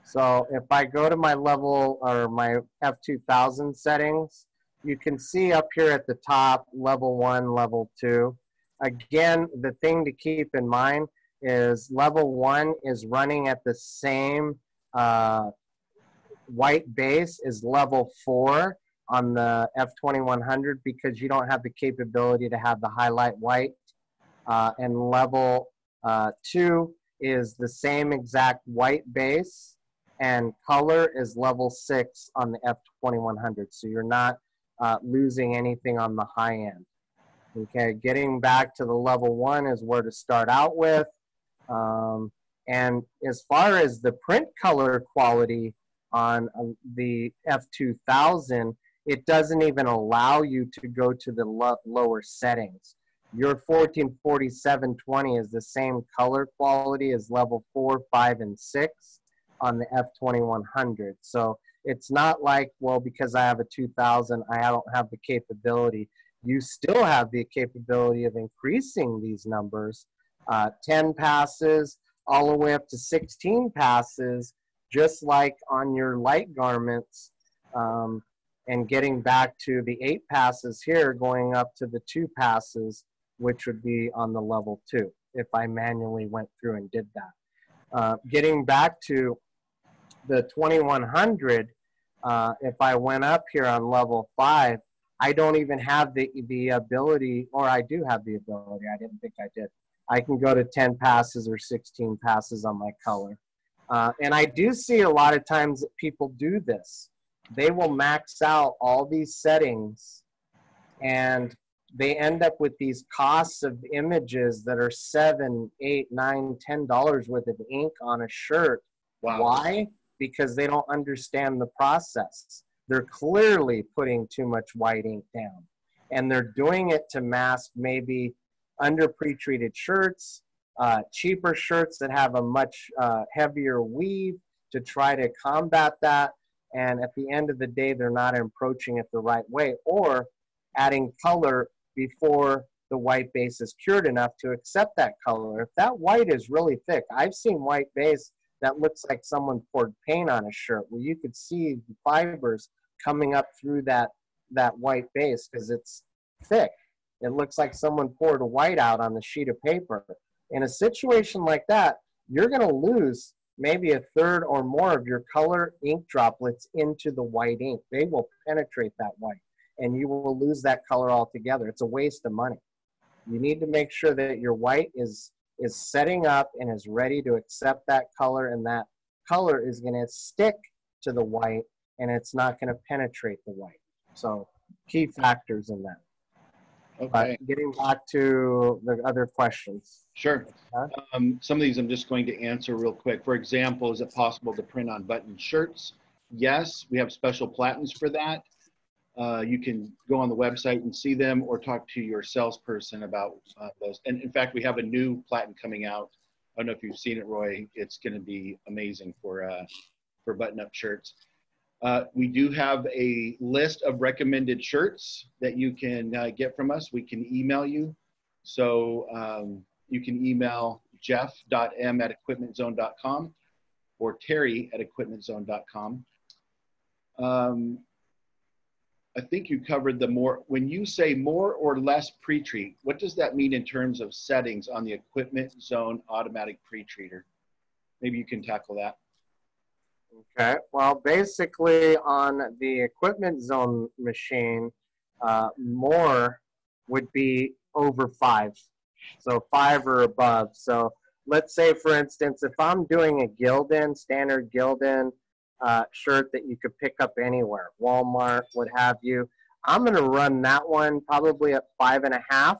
So, if I go to my level or my F2000 settings, you can see up here at the top level one, level two. Again, the thing to keep in mind is level one is running at the same uh, white base as level four on the F2100 because you don't have the capability to have the highlight white. Uh, and level uh, two is the same exact white base and color is level six on the F2100. So you're not uh, losing anything on the high end. Okay, getting back to the level one is where to start out with. Um, and as far as the print color quality on uh, the F2000, it doesn't even allow you to go to the lo lower settings. Your 144720 is the same color quality as level 4, 5, and 6 on the F2100. So it's not like, well, because I have a 2000, I don't have the capability. You still have the capability of increasing these numbers. Uh, 10 passes all the way up to 16 passes, just like on your light garments. Um, and getting back to the eight passes here, going up to the two passes, which would be on the level two, if I manually went through and did that. Uh, getting back to the 2100, uh, if I went up here on level five, I don't even have the, the ability, or I do have the ability, I didn't think I did. I can go to 10 passes or 16 passes on my color. Uh, and I do see a lot of times that people do this they will max out all these settings and they end up with these costs of images that are seven, eight, nine, ten dollars worth of ink on a shirt. Wow. Why? Because they don't understand the process. They're clearly putting too much white ink down. And they're doing it to mask maybe under pre-treated shirts, uh, cheaper shirts that have a much uh, heavier weave to try to combat that and at the end of the day they're not approaching it the right way or adding color before the white base is cured enough to accept that color if that white is really thick i've seen white base that looks like someone poured paint on a shirt where you could see the fibers coming up through that that white base because it's thick it looks like someone poured a white out on the sheet of paper in a situation like that you're going to lose maybe a third or more of your color ink droplets into the white ink. They will penetrate that white and you will lose that color altogether. It's a waste of money. You need to make sure that your white is is setting up and is ready to accept that color and that color is going to stick to the white and it's not going to penetrate the white. So key factors in that. Okay. getting back to the other questions. Sure. Um, some of these I'm just going to answer real quick. For example, is it possible to print on button shirts? Yes, we have special platens for that. Uh, you can go on the website and see them or talk to your salesperson about uh, those. And in fact, we have a new platen coming out. I don't know if you've seen it, Roy. It's going to be amazing for, uh, for button-up shirts. Uh, we do have a list of recommended shirts that you can uh, get from us. We can email you. So um, you can email jeff.m at equipmentzone.com or terry at equipmentzone.com. Um, I think you covered the more, when you say more or less pre-treat, what does that mean in terms of settings on the equipment zone automatic pre-treater? Maybe you can tackle that. Okay, well, basically on the equipment zone machine, uh, more would be over five. So five or above. So let's say, for instance, if I'm doing a Gildan, standard Gildan uh, shirt that you could pick up anywhere, Walmart, what have you, I'm going to run that one probably at five and a half.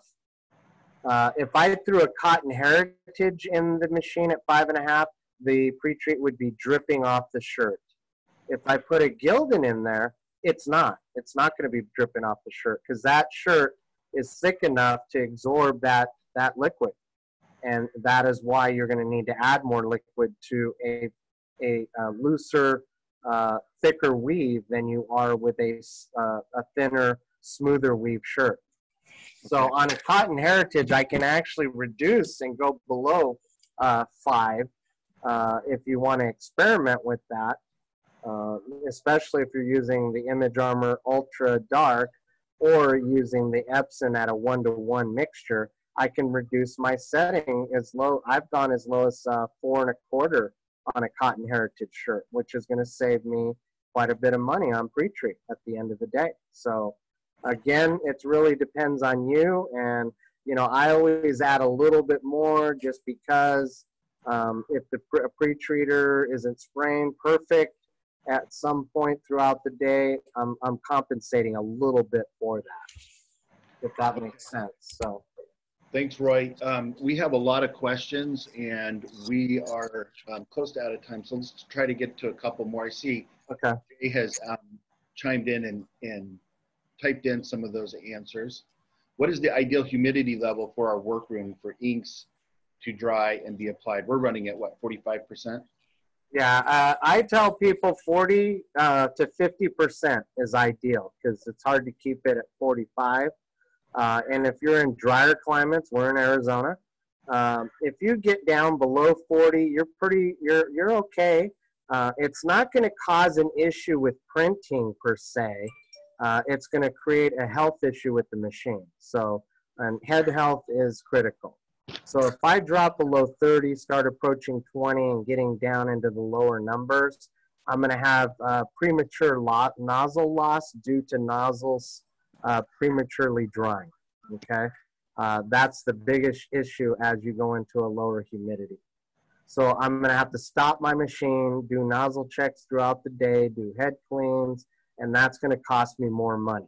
Uh, if I threw a cotton heritage in the machine at five and a half, the pre-treat would be dripping off the shirt. If I put a Gildan in there, it's not. It's not going to be dripping off the shirt because that shirt is thick enough to absorb that, that liquid. And that is why you're going to need to add more liquid to a, a, a looser, uh, thicker weave than you are with a, uh, a thinner, smoother weave shirt. So on a cotton heritage, I can actually reduce and go below uh, five uh, if you want to experiment with that, uh, especially if you're using the Image Armor Ultra Dark or using the Epson at a one-to-one mixture. I can reduce my setting as low. I've gone as low as uh, four and a quarter on a cotton heritage shirt, which is going to save me quite a bit of money on pre-treat at the end of the day. So again, it really depends on you. And, you know, I always add a little bit more just because um, if the pre- pre-treater isn't spraying perfect at some point throughout the day, I'm, I'm compensating a little bit for that, if that makes sense. So. Thanks, Roy. Um, we have a lot of questions and we are um, close to out of time. So let's try to get to a couple more. I see okay. Jay has um, chimed in and, and typed in some of those answers. What is the ideal humidity level for our workroom for inks to dry and be applied? We're running at what, 45%? Yeah, uh, I tell people 40 uh, to 50% is ideal because it's hard to keep it at 45. Uh, and if you're in drier climates, we're in Arizona. Um, if you get down below 40, you're pretty, you're you're okay. Uh, it's not going to cause an issue with printing per se. Uh, it's going to create a health issue with the machine. So, and head health is critical. So if I drop below 30, start approaching 20, and getting down into the lower numbers, I'm going to have uh, premature lot, nozzle loss due to nozzles uh, prematurely drying. Okay, uh, that's the biggest issue as you go into a lower humidity. So I'm going to have to stop my machine, do nozzle checks throughout the day, do head cleans, and that's going to cost me more money.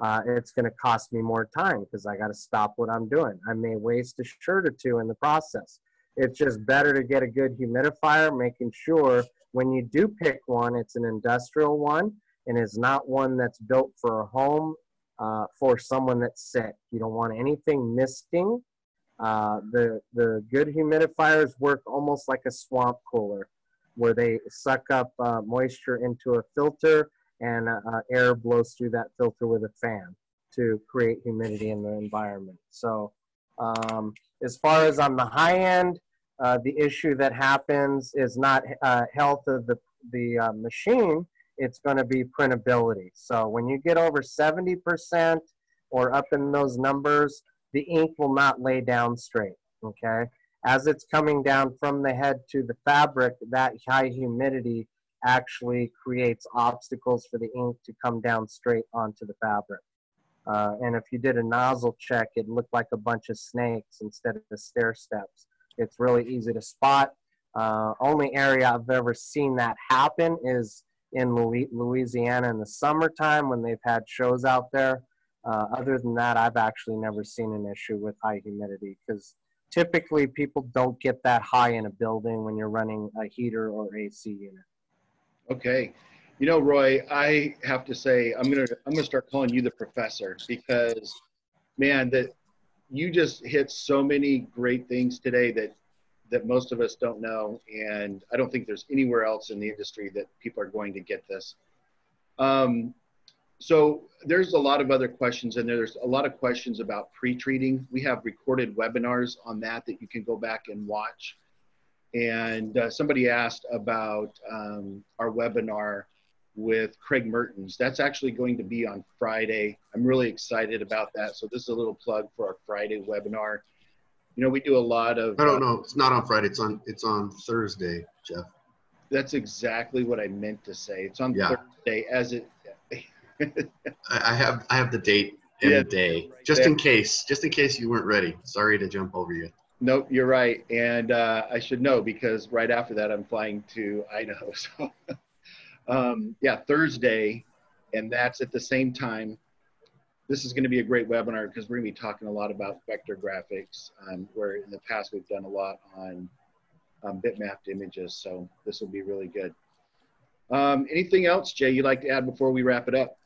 Uh, it's going to cost me more time because I got to stop what I'm doing. I may waste a shirt or two in the process. It's just better to get a good humidifier, making sure when you do pick one, it's an industrial one and is not one that's built for a home uh, for someone that's sick. You don't want anything misting. Uh, the the good humidifiers work almost like a swamp cooler, where they suck up uh, moisture into a filter and uh, uh, air blows through that filter with a fan to create humidity in the environment. So, um, as far as on the high end, the issue that happens is not health of the the machine it's going to be printability. So when you get over 70% or up in those numbers, the ink will not lay down straight, okay? As it's coming down from the head to the fabric, that high humidity actually creates obstacles for the ink to come down straight onto the fabric. Uh, and if you did a nozzle check, it looked like a bunch of snakes instead of the stair steps. It's really easy to spot. Uh, only area I've ever seen that happen is in Louisiana in the summertime when they've had shows out there. Uh, other than that, I've actually never seen an issue with high humidity because typically people don't get that high in a building when you're running a heater or AC unit. Okay. You know, Roy, I have to say I'm gonna I'm gonna start calling you the professor because, man, that you just hit so many great things today that that most of us don't know, and I don't think there's anywhere else in the industry that people are going to get this. Um, so there's a lot of other questions and there's a lot of questions about pre-treating. We have recorded webinars on that that you can go back and watch. And uh, somebody asked about um, our webinar with Craig Mertens. That's actually going to be on Friday. I'm really excited about that. So this is a little plug for our Friday webinar. You know, we do a lot of. I don't know. It's not on Friday. It's on. It's on Thursday, Jeff. That's exactly what I meant to say. It's on yeah. Thursday, as it. I have I have the date and yeah, the day, right just there. in case, just in case you weren't ready. Sorry to jump over you. Nope, you're right, and uh, I should know because right after that I'm flying to Idaho. So, um, yeah, Thursday, and that's at the same time this is going to be a great webinar because we're going to be talking a lot about vector graphics, um, where in the past we've done a lot on um, bitmapped images. So this will be really good. Um, anything else, Jay, you'd like to add before we wrap it up?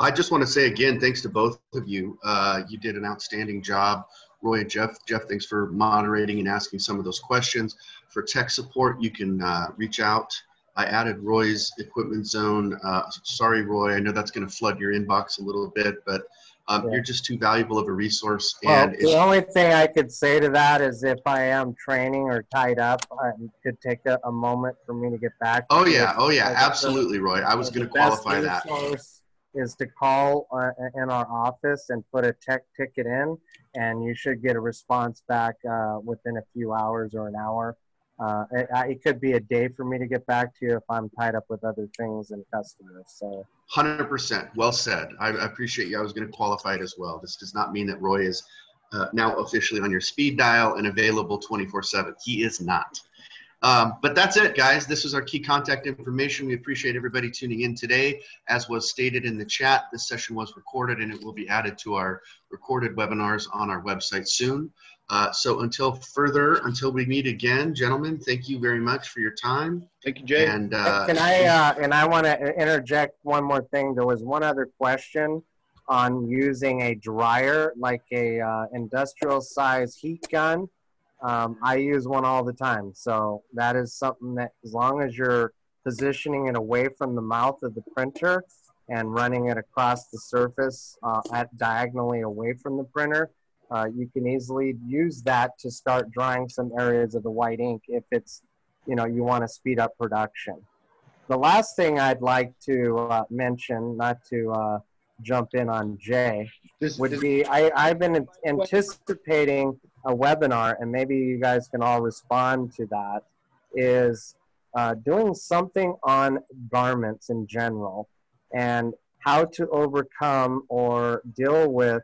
I just want to say again, thanks to both of you. Uh, you did an outstanding job. Roy and Jeff, Jeff, thanks for moderating and asking some of those questions. For tech support, you can uh, reach out I added Roy's equipment zone. Uh, sorry, Roy, I know that's going to flood your inbox a little bit, but Um, Yeah. You're just too valuable of a resource. Well, And the only thing I could say to that is if I am training or tied up, it could take a, a moment for me to get back. oh to yeah, oh yeah, absolutely, Roy. I was going to qualify that. resource Is to call uh, in our office and put a tech ticket in, and you should get a response back uh, within a few hours or an hour. Uh, it, it could be a day for me to get back to you if I'm tied up with other things and customers. So Hundred percent. Well said. I, I appreciate you. I was going to qualify it as well. This does not mean that Roy is uh, now officially on your speed dial and available twenty four seven. He is not. Um, but that's it, guys. This is our key contact information. We appreciate everybody tuning in today. As was stated in the chat, this session was recorded and it will be added to our recorded webinars on our website soon. Uh, so until further, until we meet again, gentlemen, thank you very much for your time. Thank you, Jay. And uh, Can I, uh, and I want to interject one more thing. There was one other question on using a dryer, like a uh, industrial size heat gun. Um, I use one all the time. So that is something that as long as you're positioning it away from the mouth of the printer and running it across the surface uh, at diagonally away from the printer, uh, you can easily use that to start drying some areas of the white ink if it's you know you want to speed up production the last thing i'd like to uh, mention not to uh, jump in on jay would be I, i've been anticipating a webinar and maybe you guys can all respond to that is uh, doing something on garments in general and how to overcome or deal with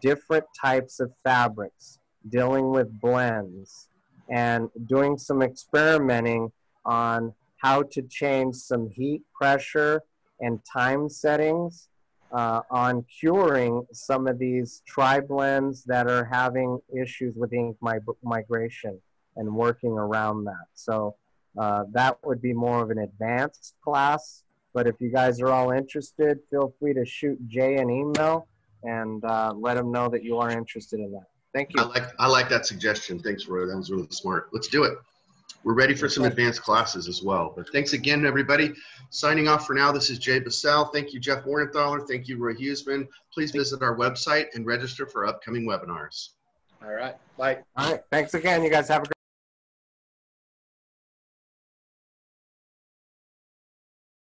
different types of fabrics dealing with blends and doing some experimenting on how to change some heat pressure and time settings uh, on curing some of these tri blends that are having issues with ink mi- migration and working around that. So uh, that would be more of an advanced class. But if you guys are all interested, feel free to shoot Jay an email and uh, let him know that you are interested in that. Thank you. I like I like that suggestion. Thanks, Roy. That was really smart. Let's do it. We're ready for some advanced classes as well. But thanks again, everybody. Signing off for now. This is Jay Bassell. Thank you, Jeff Warnenthaler. Thank you, Roy Huseman. Please visit our website and register for upcoming webinars. all right. Bye. All right. Thanks again. You guys have a great